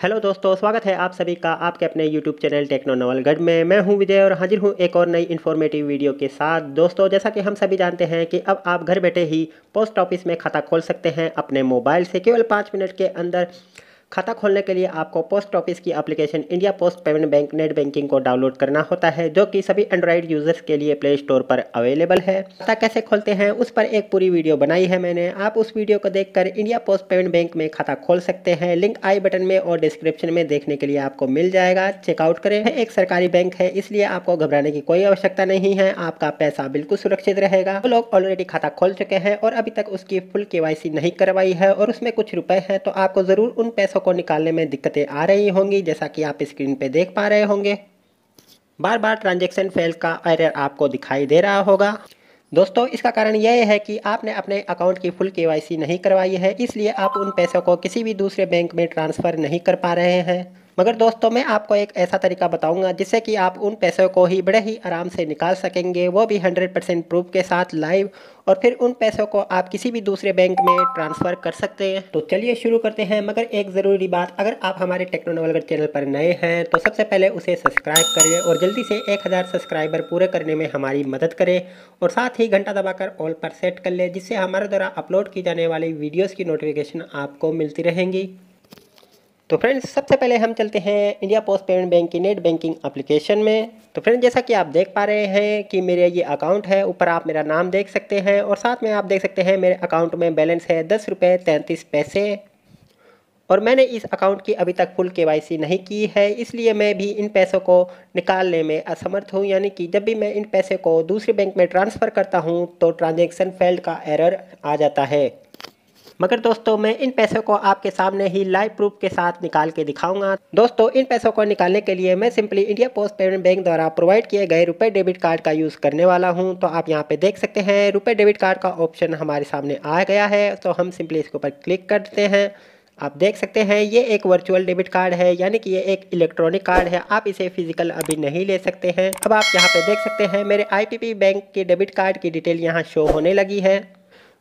Hello दोस्तों, स्वागत है आप सभी का आपके अपने यूट्यूब चैनल टेक्नो नवलगढ़ में। मैं हूँ विजय और हाजिर हूँ एक और नई इन्फॉर्मेटिव वीडियो के साथ। दोस्तों, जैसा कि हम सभी जानते हैं कि अब आप घर बैठे ही पोस्ट ऑफ़िस में खाता खोल सकते हैं अपने मोबाइल से। केवल पाँच मिनट के अंदर खाता खोलने के लिए आपको पोस्ट ऑफ़िस की application India Post Payment Bank net banking को डाउनलोड करना होता है, जो कि सभी एंड्रॉइड यूज़र्स के लिए प्ले स्टोर पर अवेलेबल है। खाता कैसे खोलते हैं, उस पर एक पूरी वीडियो बनाई है मैंने। आप उस वीडियो को देखकर इंडिया पोस्ट पेमेंट बैंक में खाता खोल सकते हैं। लिंक आई बटन में और डिस्क्रिप्शन में देखने के लिए आपको मिल जाएगा। चेकआउट करें। एक सरकारी बैंक है, इसलिए आपको घबराने की कोई आवश्यकता नहीं है। आपका पैसा बिल्कुल सुरक्षित रहेगा। लोग ऑलरेडी खाता खोल चुके हैं और अभी तक उसकी फुल के नहीं करवाई है और उसमें कुछ रुपए हैं तो आपको ज़रूर उन पैसों पैसों को निकालने में दिक्कतें आ रही होंगी, जैसा कि आप स्क्रीन पे देख पा रहे होंगे। बार बार ट्रांजेक्शन फेल का एरर आपको दिखाई दे रहा होगा। दोस्तों, इसका कारण यह है कि आपने अपने अकाउंट की फुल केवाईसी नहीं करवाई है, इसलिए आप उन पैसों को किसी भी दूसरे बैंक में ट्रांसफ़र नहीं कर पा रहे हैं। मगर दोस्तों, मैं आपको एक ऐसा तरीका बताऊँगा जिससे कि आप उन पैसों को ही बड़े ही आराम से निकाल सकेंगे। वो भी 100 परसेंट प्रूफ के साथ लाइव और फिर उन पैसों को आप किसी भी दूसरे बैंक में ट्रांसफ़र कर सकते हैं। तो चलिए शुरू करते हैं, मगर एक ज़रूरी बात, अगर आप हमारे टेक्नोनोवलगर चैनल पर नए हैं तो सबसे पहले उसे सब्सक्राइब करें और जल्दी से एक हज़ार सब्सक्राइबर पूरे करने में हमारी मदद करें और साथ ही घंटा दबाकर ऑल पर सेट कर लें, जिससे हमारे द्वारा अपलोड की जाने वाली वीडियोज़ की नोटिफिकेशन आपको मिलती रहेंगी। तो फ्रेंड्स सबसे पहले हम चलते हैं इंडिया पोस्ट पेमेंट बैंक की नेट बैंकिंग एप्लीकेशन में। तो फ्रेंड्स जैसा कि आप देख पा रहे हैं कि मेरे ये अकाउंट है, ऊपर आप मेरा नाम देख सकते हैं और साथ में आप देख सकते हैं मेरे अकाउंट में बैलेंस है दस रुपये तैंतीस पैसे। और मैंने इस अकाउंट की अभी तक फुल के नहीं की है, इसलिए मैं भी इन पैसों को निकालने में असमर्थ हूँ। यानी कि जब भी मैं इन पैसे को दूसरे बैंक में ट्रांसफ़र करता हूँ तो ट्रांजेक्शन फेल्ड का एरर आ जाता है। मगर दोस्तों, मैं इन पैसों को आपके सामने ही लाइव प्रूफ के साथ निकाल के दिखाऊँगा। दोस्तों, इन पैसों को निकालने के लिए मैं simply India Post Payment Bank द्वारा प्रोवाइड किए गए रुपए डेबिट कार्ड का यूज़ करने वाला हूँ। तो आप यहाँ पे देख सकते हैं, रुपए डेबिट कार्ड का ऑप्शन हमारे सामने आ गया है। तो हम सिंपली इसके ऊपर क्लिक कर देते हैं। आप देख सकते हैं, ये एक वर्चुअल डेबिट कार्ड है, यानी कि ये एक इलेक्ट्रॉनिक कार्ड है। आप इसे फ़िज़िकल अभी नहीं ले सकते हैं। अब आप यहाँ पे देख सकते हैं, मेरे आईपीपी बैंक के डेबिट कार्ड की डिटेल यहाँ शो होने लगी है।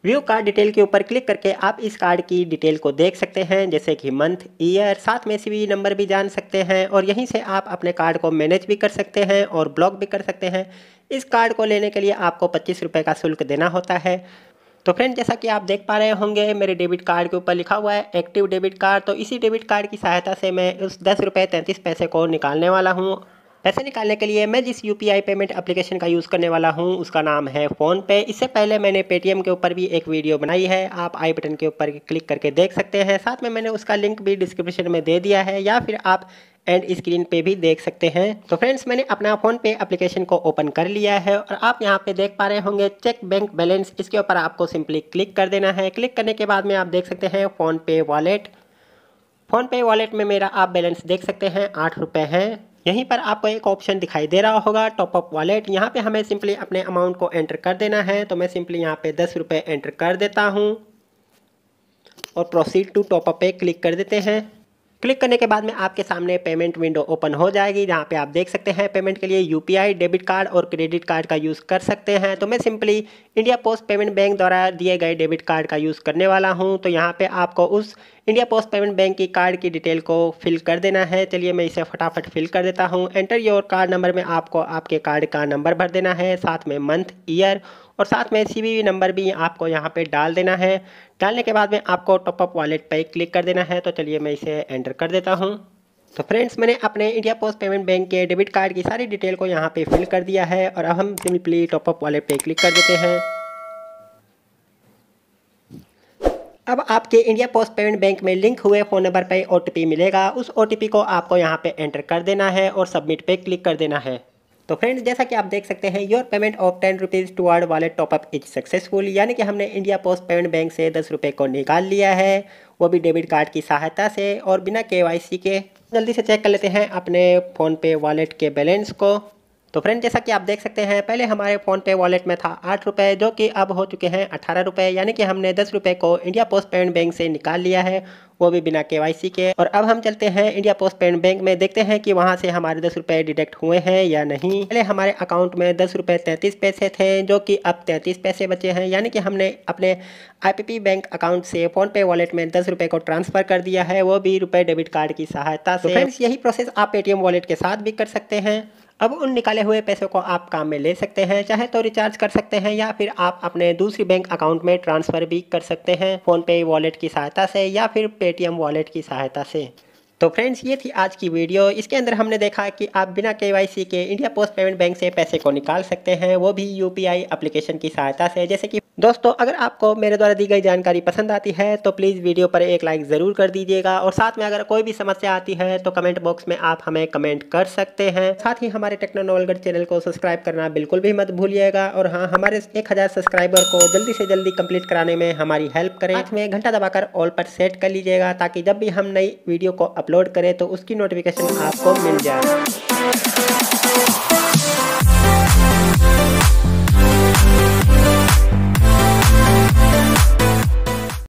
व्यू कार्ड डिटेल के ऊपर क्लिक करके आप इस कार्ड की डिटेल को देख सकते हैं, जैसे कि मंथ ईयर साथ में सी नंबर भी जान सकते हैं और यहीं से आप अपने कार्ड को मैनेज भी कर सकते हैं और ब्लॉक भी कर सकते हैं। इस कार्ड को लेने के लिए आपको पच्चीस रुपये का शुल्क देना होता है। तो फ्रेंड जैसा कि आप देख पा रहे होंगे, मेरे डेबिट कार्ड के ऊपर लिखा हुआ है एक्टिव डेबिट कार्ड तो इसी डेबिट कार्ड की सहायता से मैं उस दस रुपये तैंतीस पैसे को निकालने वाला हूँ। पैसे निकालने के लिए मैं जिस यूपीआई पेमेंट एप्लीकेशन का यूज़ करने वाला हूँ, उसका नाम है फ़ोनपे। इससे पहले मैंने पेटीएम के ऊपर भी एक वीडियो बनाई है। आप आई बटन के ऊपर क्लिक करके देख सकते हैं। साथ में मैंने उसका लिंक भी डिस्क्रिप्शन में दे दिया है, या फिर आप एंड स्क्रीन पे भी देख सकते हैं। तो फ्रेंड्स मैंने अपना फ़ोन पे को ओपन कर लिया है और आप यहाँ पे देख पा रहे होंगे चेक बैंक बैलेंस इसके ऊपर आपको सिंपली क्लिक कर देना है। क्लिक करने के बाद में आप देख सकते हैं फ़ोन पे वॉलेट फ़ोन पे वॉलेट में मेरा आप बैलेंस देख सकते हैं, आठ रुपये हैं। यहीं पर आपको एक ऑप्शन दिखाई दे रहा होगा टॉपअप वॉलेट यहाँ पे हमें सिंपली अपने अमाउंट को एंटर कर देना है तो मैं सिंपली यहाँ पे दस रुपये एंटर कर देता हूँ। और प्रोसीड टू टॉपअप पे क्लिक कर देते हैं। क्लिक करने के बाद में आपके सामने पेमेंट विंडो ओपन हो जाएगी, जहाँ पे आप देख सकते हैं पेमेंट के लिए यूपीआई, डेबिट कार्ड और क्रेडिट कार्ड का यूज़ कर सकते हैं। तो मैं simply India Post Payment Bank द्वारा दिए गए डेबिट कार्ड का यूज़ करने वाला हूँ। तो यहाँ पे आपको उस इंडिया पोस्ट पेमेंट बैंक की कार्ड की डिटेल को फिल कर देना है। चलिए मैं इसे फटाफट फिल कर देता हूँ। एंटर योर कार्ड नंबर में आपको आपके कार्ड का नंबर भर देना है। साथ में मंथ, ईयर और साथ में सी नंबर भी आपको यहाँ पे डाल देना है। डालने के बाद में आपको टॉपअप वॉलेट पर क्लिक कर देना है। तो चलिए मैं इसे एंटर कर देता हूँ। तो फ्रेंड्स मैंने अपने इंडिया पोस्ट पेमेंट बैंक के डेबिट कार्ड की सारी डिटेल को यहाँ पे फिल कर दिया है और अब हम सिंपली टॉपअप वॉलेट पे क्लिक कर देते हैं। अब आपके इंडिया पोस्ट पेमेंट बैंक में लिंक हुए फ़ोन नंबर पर ओ मिलेगा। उस ओटीपी को आपको यहाँ पे एंटर कर देना है और सबमिट पे क्लिक कर देना है। तो फ्रेंड्स जैसा कि आप देख सकते हैं your payment of ten rupees to आर्ड wallet top up is successful यानी कि हमने इंडिया पोस्ट पेमेंट बैंक से दस रुपये को निकाल लिया है। वो भी डेबिट कार्ड की सहायता से और बिना के के। जल्दी से चेक कर लेते हैं अपने फ़ोनपे वॉलेट के बैलेंस को। तो फ्रेंड जैसा कि आप देख सकते हैं पहले हमारे फ़ोन पे वॉलेट में था आठ रुपये जो कि अब हो चुके हैं अठारह रुपये यानी कि हमने दस रुपये को इंडिया पोस्ट पेमेंट बैंक से निकाल लिया है वो भी बिना के के। और अब हम चलते हैं इंडिया पोस्ट पेमेंट बैंक में देखते हैं कि वहाँ से हमारे दस रुपये डिडक्ट हुए हैं या नहीं। पहले हमारे अकाउंट में दस रुपये तैंतीस पैसे थे जो कि अब तैंतीस पैसे बचे हैं यानी कि हमने अपने आईपीपी बैंक अकाउंट से फ़ोन पे वॉलेट में दस रुपये को ट्रांसफ़र कर दिया है वो भी रुपये डेबिट कार्ड की सहायता से। तो यही प्रोसेस आप पेटीएम वॉलेट के साथ भी कर सकते हैं। अब उन निकाले हुए पैसों को आप काम में ले सकते हैं, चाहे तो रिचार्ज कर सकते हैं या फिर आप अपने दूसरी बैंक अकाउंट में ट्रांसफ़र भी कर सकते हैं फ़ोनपे वॉलेट की सहायता से या फिर पेटीएम वॉलेट की सहायता से। तो फ्रेंड्स ये थी आज की वीडियो इसके अंदर हमने देखा कि आप बिना के के इंडिया पोस्ट पेमेंट बैंक से पैसे को निकाल सकते हैं। वो भी यूपीआई एप्लीकेशन की सहायता से। जैसे कि दोस्तों, अगर आपको मेरे द्वारा दी गई जानकारी पसंद आती है तो प्लीज़ वीडियो पर एक लाइक ज़रूर कर दीजिएगा। और साथ में अगर कोई भी समस्या आती है तो कमेंट बॉक्स में आप हमें कमेंट कर सकते हैं। साथ ही हमारे टेक्नो नोवलगढ़ चैनल को सब्सक्राइब करना बिल्कुल भी मत भूलिएगा। और हाँ हमारे एक हज़ार सब्सक्राइबर को जल्दी से जल्दी कंप्लीट कराने में हमारी हेल्प करें। साथ में घंटा दबाकर ऑल पर सेट कर लीजिएगा, ताकि जब भी हम नई वीडियो को अपलोड करें तो उसकी नोटिफिकेशन आपको मिल जाए।